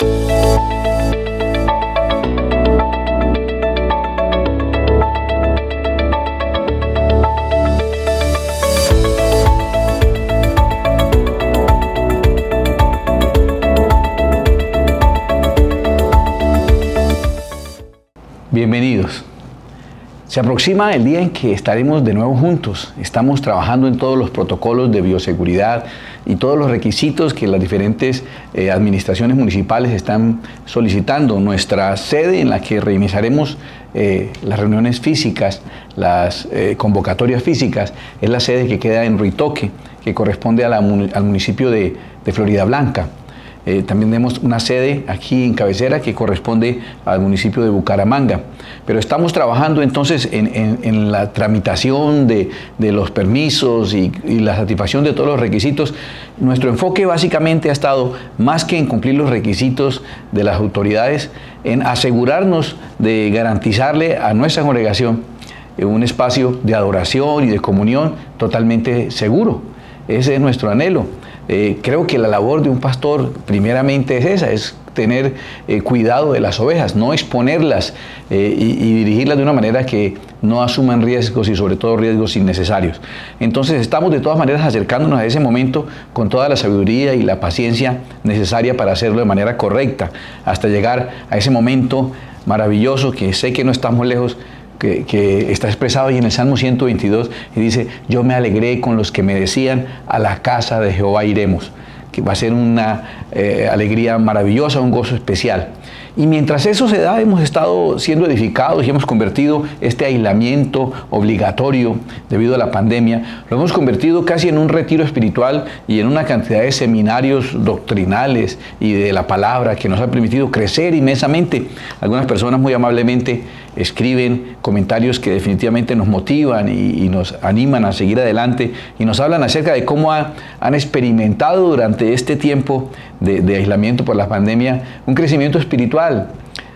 Música Se aproxima el día en que estaremos de nuevo juntos. Estamos trabajando en todos los protocolos de bioseguridad y todos los requisitos que las diferentes eh, administraciones municipales están solicitando. Nuestra sede en la que realizaremos eh, las reuniones físicas, las eh, convocatorias físicas, es la sede que queda en Ruitoque, que corresponde al municipio de Florida Blanca. Eh, también tenemos una sede aquí en Cabecera que corresponde al municipio de Bucaramanga. Pero estamos trabajando entonces en, la tramitación de, los permisos y, la satisfacción de todos los requisitos. Nuestro enfoque básicamente ha estado más que en cumplir los requisitos de las autoridades, en asegurarnos de garantizarle a nuestra congregación un espacio de adoración y de comunión totalmente seguro. Ese es nuestro anhelo. Eh, creo que la labor de un pastor primeramente es esa, es tener eh, cuidado de las ovejas, no exponerlas eh, y, dirigirlas de una manera que no asuman riesgos y sobre todo riesgos innecesarios. Entonces estamos de todas maneras acercándonos a ese momento con toda la sabiduría y la paciencia necesaria para hacerlo de manera correcta, hasta llegar a ese momento maravilloso que sé que no estamos lejos que, está expresado ahí en el Salmo 122 y dice, yo me alegré con los que me decían, a la casa de Jehová iremos, que va a ser una eh, alegría maravillosa, un gozo especial. Y mientras eso se da, hemos estado siendo edificados y hemos convertido este aislamiento obligatorio debido a la pandemia, lo hemos convertido casi en un retiro espiritual y en una cantidad de seminarios doctrinales y de la palabra que nos ha permitido crecer inmensamente. Algunas personas muy amablemente escriben comentarios que definitivamente nos motivan y, nos animan a seguir adelante y nos hablan acerca de cómo han experimentado durante este tiempo de, aislamiento por la pandemia un crecimiento espiritual.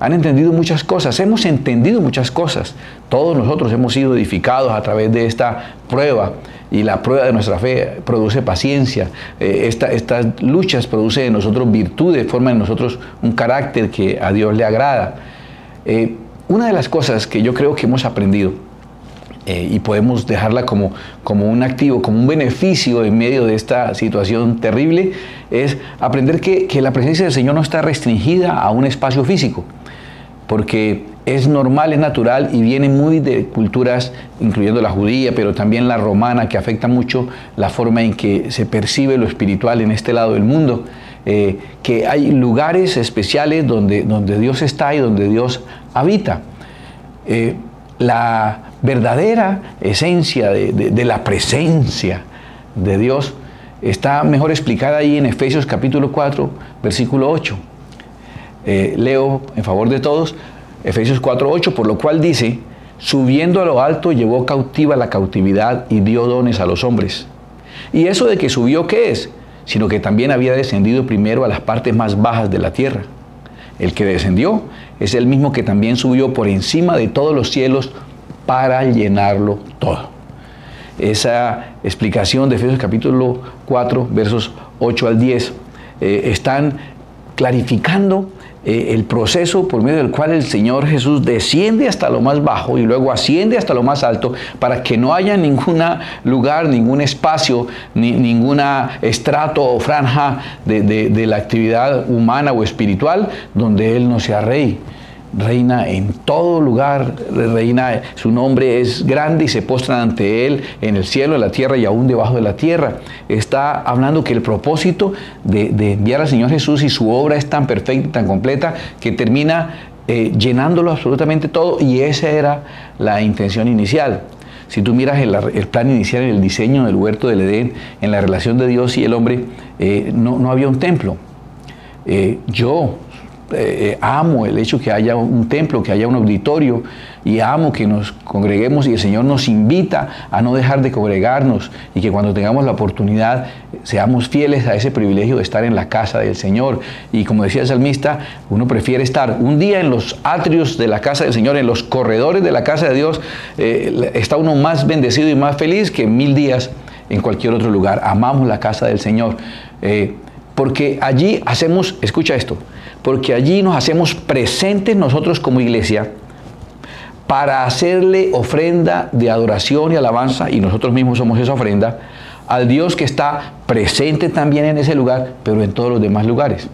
Han entendido muchas cosas, hemos entendido muchas cosas. Todos nosotros hemos sido edificados a través de esta prueba y la prueba de nuestra fe produce paciencia. Eh, estas luchas producen en nosotros virtudes, forman en nosotros un carácter que a Dios le agrada. Eh, una de las cosas que yo creo que hemos aprendido eh, y podemos dejarla como, como un activo, como un beneficio en medio de esta situación terrible, es aprender que, que la presencia del Señor no está restringida a un espacio físico, porque es normal, es natural y viene muy de culturas, incluyendo la judía, pero también la romana, que afecta mucho la forma en que se percibe lo espiritual en este lado del mundo. Eh, que hay lugares especiales donde, donde Dios está y donde Dios habita. Eh, la verdadera esencia de, la presencia de Dios está mejor explicada ahí en Efesios capítulo 4, versículo 8. Eh, leo en favor de todos, Efesios 4, 8, por lo cual dice, subiendo a lo alto llevó cautiva la cautividad y dio dones a los hombres. ¿Y eso de que subió qué es? Sino que también había descendido primero a las partes más bajas de la tierra. El que descendió es el mismo que también subió por encima de todos los cielos para llenarlo todo. Esa explicación de Efesios capítulo 4, versos 8 al 10, eh, están clarificando eh, el proceso por medio del cual el Señor Jesús desciende hasta lo más bajo y luego asciende hasta lo más alto para que no haya ningún lugar, ningún espacio, ni, estrato o franja de, de la actividad humana o espiritual donde Él no sea rey reina en todo lugar, reina, su nombre es grande y se postran ante él en el cielo, en la tierra y aún debajo de la tierra. Está hablando que el propósito de, enviar al Señor Jesús y su obra es tan perfecta y tan completa que termina eh, llenándolo absolutamente todo y esa era la intención inicial. Si tú miras el, plan inicial, el diseño del huerto del Edén, en la relación de Dios y el hombre, eh, no, había un templo. Eh, yo eh, amo el hecho que haya un templo, que haya un auditorio y amo que nos congreguemos y el Señor nos invita a no dejar de congregarnos y que cuando tengamos la oportunidad seamos fieles a ese privilegio de estar en la casa del Señor. Y como decía el salmista, uno prefiere estar un día en los atrios de la casa del Señor, en los corredores de la casa de Dios, eh, está uno más bendecido y más feliz que mil días en cualquier otro lugar. Amamos la casa del Señor. Eh, Porque allí hacemos, escucha esto, porque allí nos hacemos presentes nosotros como iglesia para hacerle ofrenda de adoración y alabanza, y nosotros mismos somos esa ofrenda, al Dios que está presente también en ese lugar, pero en todos los demás lugares.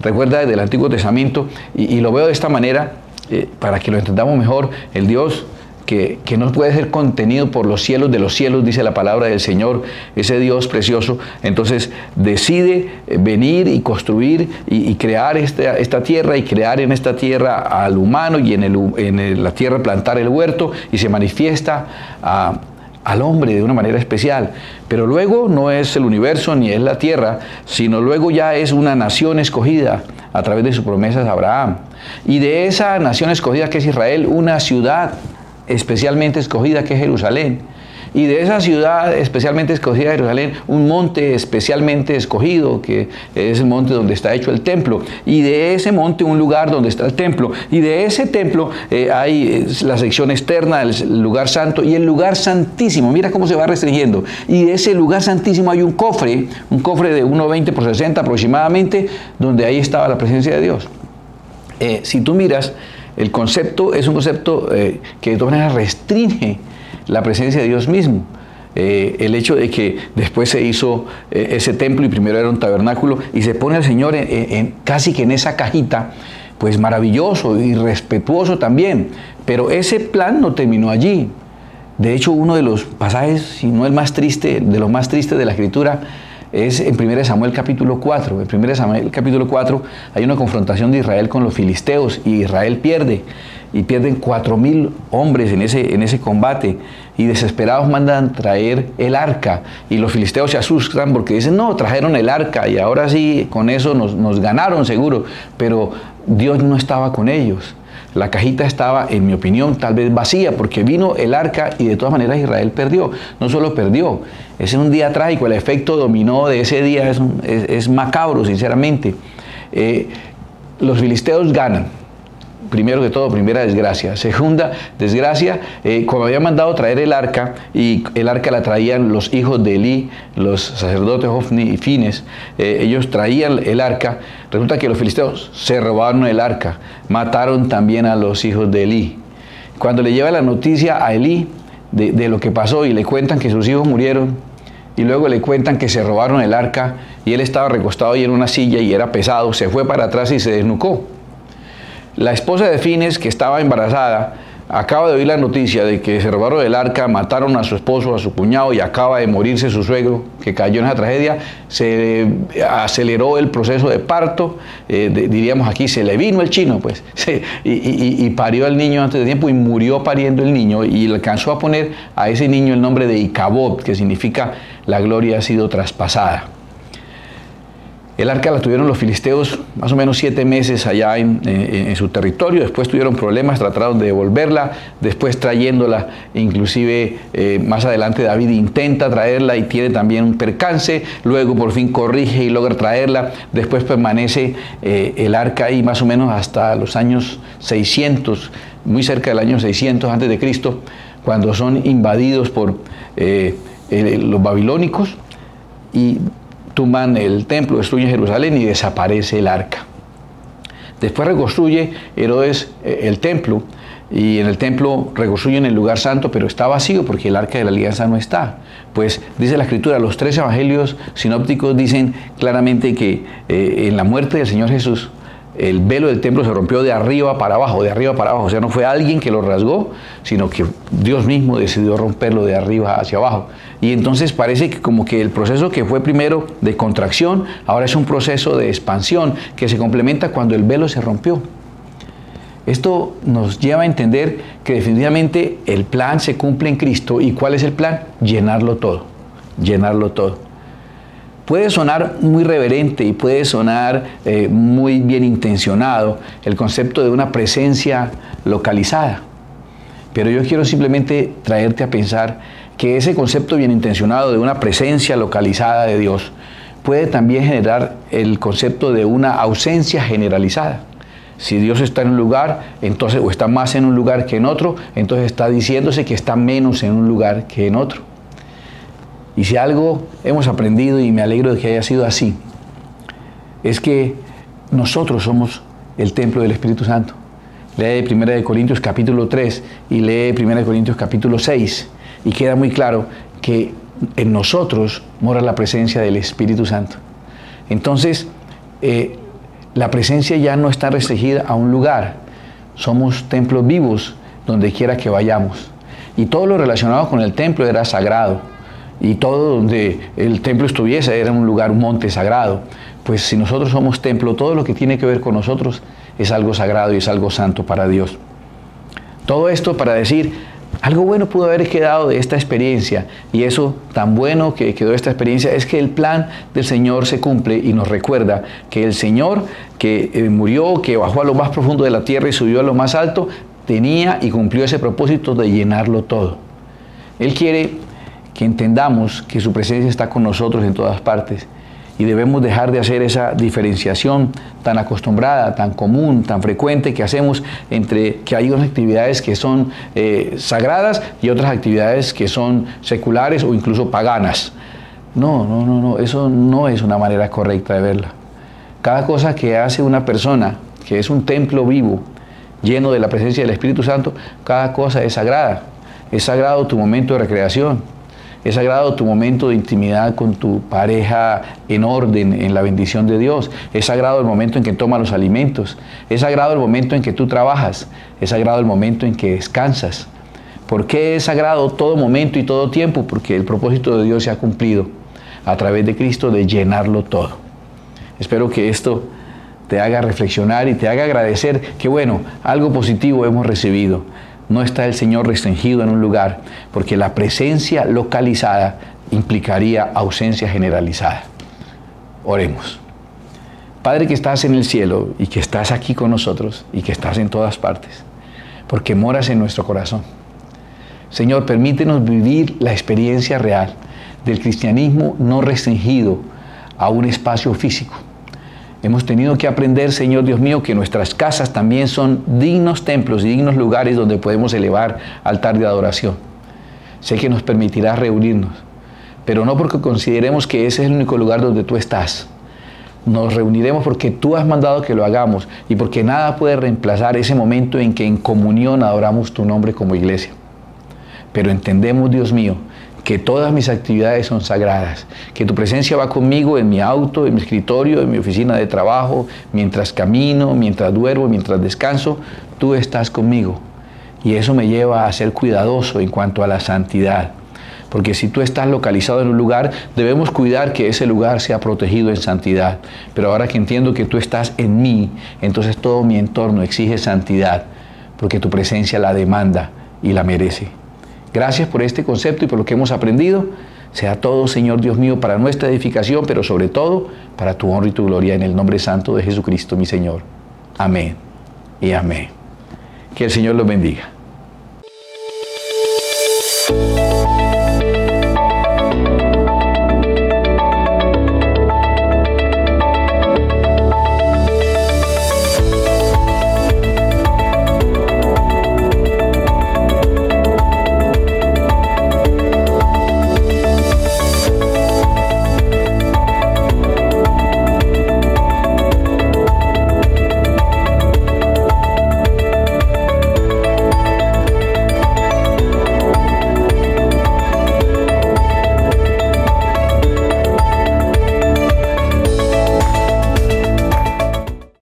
Recuerda desde el Antiguo Testamento, y, lo veo de esta manera, eh, para que lo entendamos mejor, el Dios que, no puede ser contenido por los cielos de los cielos, dice la palabra del Señor, ese Dios precioso, entonces decide eh, venir y construir y, crear esta, tierra y crear en esta tierra al humano y en, el, en la tierra plantar el huerto y se manifiesta al hombre de una manera especial. Pero luego no es el universo ni es la tierra, sino luego ya es una nación escogida a través de sus promesas a Abraham. Y de esa nación escogida que es Israel, una ciudad especialmente escogida que es Jerusalén. Y de esa ciudad especialmente escogida Jerusalén, un monte especialmente escogido, que es el monte donde está hecho el templo. Y de ese monte un lugar donde está el templo. Y de ese templo eh, hay la sección externa, el lugar santo y el lugar santísimo. Mira cómo se va restringiendo. Y de ese lugar santísimo hay un cofre, un cofre de 1,20 por 60 aproximadamente, donde ahí estaba la presencia de Dios. Eh, si tú miras, el concepto es un concepto eh, que de todas maneras restringe la presencia de Dios mismo. Eh, el hecho de que después se hizo eh, ese templo y primero era un tabernáculo y se pone al Señor en, casi que en esa cajita, pues maravilloso y respetuoso también. Pero ese plan no terminó allí. De hecho, uno de los pasajes, si no el más triste, de los más tristes de la Escritura, es en 1 Samuel capítulo 4. En 1 Samuel capítulo 4 hay una confrontación de Israel con los filisteos y Israel pierde. Y pierden cuatro mil hombres en ese, en ese combate. Y desesperados mandan traer el arca. Y los filisteos se asustan porque dicen, no, trajeron el arca y ahora sí, con eso nos, nos ganaron seguro. Pero Dios no estaba con ellos. La cajita estaba, en mi opinión, tal vez vacía, porque vino el arca y de todas maneras Israel perdió. No solo perdió, es un día trágico, el efecto dominó de ese día es, macabro, sinceramente. Eh, los filisteos ganan, primero que todo, primera desgracia. Segunda desgracia, eh, como había mandado traer el arca, y el arca la traían los hijos de Elí, los sacerdotes Hofni y Fines, eh, ellos traían el arca, resulta que los filisteos se robaron el arca, mataron también a los hijos de Elí. Cuando le lleva la noticia a Elí de, de lo que pasó y le cuentan que sus hijos murieron, y luego le cuentan que se robaron el arca y él estaba recostado ahí en una silla y era pesado, se fue para atrás y se desnucó. La esposa de Fines, que estaba embarazada, acaba de oír la noticia de que se robaron el arca, mataron a su esposo, a su cuñado y acaba de morirse su suegro, que cayó en esa tragedia, se aceleró el proceso de parto, eh, diríamos aquí, se le vino el chino, pues, y, parió al niño antes de tiempo y murió pariendo el niño y alcanzó a poner a ese niño el nombre de Icabod, que significa la gloria ha sido traspasada. El arca la tuvieron los filisteos más o menos siete meses allá en, su territorio, después tuvieron problemas, trataron de devolverla, después trayéndola, inclusive eh, más adelante David intenta traerla y tiene también un percance, luego por fin corrige y logra traerla, después permanece eh, el arca ahí más o menos hasta los años 600, muy cerca del año 600 antes de Cristo, cuando son invadidos por eh, los babilónicos. Y tumban el templo, destruyen Jerusalén y desaparece el arca. Después reconstruye Herodes eh, el templo y en el templo reconstruyen el lugar santo, pero está vacío porque el arca de la alianza no está. Pues dice la escritura, los tres evangelios sinópticos dicen claramente que eh, en la muerte del Señor Jesús, el velo del templo se rompió de arriba para abajo, de arriba para abajo. O sea, no fue alguien que lo rasgó, sino que Dios mismo decidió romperlo de arriba hacia abajo. Y entonces parece que como que el proceso que fue primero de contracción, ahora es un proceso de expansión que se complementa cuando el velo se rompió. Esto nos lleva a entender que definitivamente el plan se cumple en Cristo. ¿Y cuál es el plan? Llenarlo todo. Llenarlo todo puede sonar muy reverente y puede sonar eh, muy bien intencionado el concepto de una presencia localizada. Pero yo quiero simplemente traerte a pensar que ese concepto bien intencionado de una presencia localizada de Dios puede también generar el concepto de una ausencia generalizada. Si Dios está en un lugar, entonces o está más en un lugar que en otro, entonces está diciéndose que está menos en un lugar que en otro. Y si algo hemos aprendido, y me alegro de que haya sido así, es que nosotros somos el templo del Espíritu Santo. Lee 1 Corintios capítulo 3 y lee 1 Corintios capítulo 6 y queda muy claro que en nosotros mora la presencia del Espíritu Santo. Entonces, eh, la presencia ya no está restringida a un lugar. Somos templos vivos donde quiera que vayamos. Y todo lo relacionado con el templo era sagrado. Y todo donde el templo estuviese era un lugar, un monte sagrado. Pues si nosotros somos templo, todo lo que tiene que ver con nosotros es algo sagrado y es algo santo para Dios. Todo esto para decir, algo bueno pudo haber quedado de esta experiencia y eso tan bueno que quedó esta experiencia es que el plan del Señor se cumple y nos recuerda que el Señor que eh, murió, que bajó a lo más profundo de la tierra y subió a lo más alto, tenía y cumplió ese propósito de llenarlo todo. Él quiere que entendamos que su presencia está con nosotros en todas partes y debemos dejar de hacer esa diferenciación tan acostumbrada, tan común, tan frecuente que hacemos entre que hay unas actividades que son eh, sagradas y otras actividades que son seculares o incluso paganas. No, no, no, no, eso no es una manera correcta de verla. Cada cosa que hace una persona, que es un templo vivo, lleno de la presencia del Espíritu Santo, cada cosa es sagrada. Es sagrado tu momento de recreación, es sagrado tu momento de intimidad con tu pareja en orden, en la bendición de Dios. Es sagrado el momento en que tomas los alimentos. Es sagrado el momento en que tú trabajas. Es sagrado el momento en que descansas. ¿Por qué es sagrado todo momento y todo tiempo? Porque el propósito de Dios se ha cumplido a través de Cristo de llenarlo todo. Espero que esto te haga reflexionar y te haga agradecer que, bueno, algo positivo hemos recibido no está el Señor restringido en un lugar, porque la presencia localizada implicaría ausencia generalizada. Oremos. Padre que estás en el cielo y que estás aquí con nosotros y que estás en todas partes, porque moras en nuestro corazón. Señor, permítenos vivir la experiencia real del cristianismo no restringido a un espacio físico, Hemos tenido que aprender, Señor Dios mío, que nuestras casas también son dignos templos y dignos lugares donde podemos elevar altar de adoración. Sé que nos permitirá reunirnos, pero no porque consideremos que ese es el único lugar donde tú estás. Nos reuniremos porque tú has mandado que lo hagamos y porque nada puede reemplazar ese momento en que en comunión adoramos tu nombre como iglesia. Pero entendemos, Dios mío, que todas mis actividades son sagradas, que tu presencia va conmigo en mi auto, en mi escritorio, en mi oficina de trabajo, mientras camino, mientras duermo, mientras descanso, tú estás conmigo. Y eso me lleva a ser cuidadoso en cuanto a la santidad. Porque si tú estás localizado en un lugar, debemos cuidar que ese lugar sea protegido en santidad. Pero ahora que entiendo que tú estás en mí, entonces todo mi entorno exige santidad, porque tu presencia la demanda y la merece. Gracias por este concepto y por lo que hemos aprendido. Sea todo, Señor Dios mío, para nuestra edificación, pero sobre todo para tu honra y tu gloria en el nombre santo de Jesucristo, mi Señor. Amén y amén. Que el Señor los bendiga.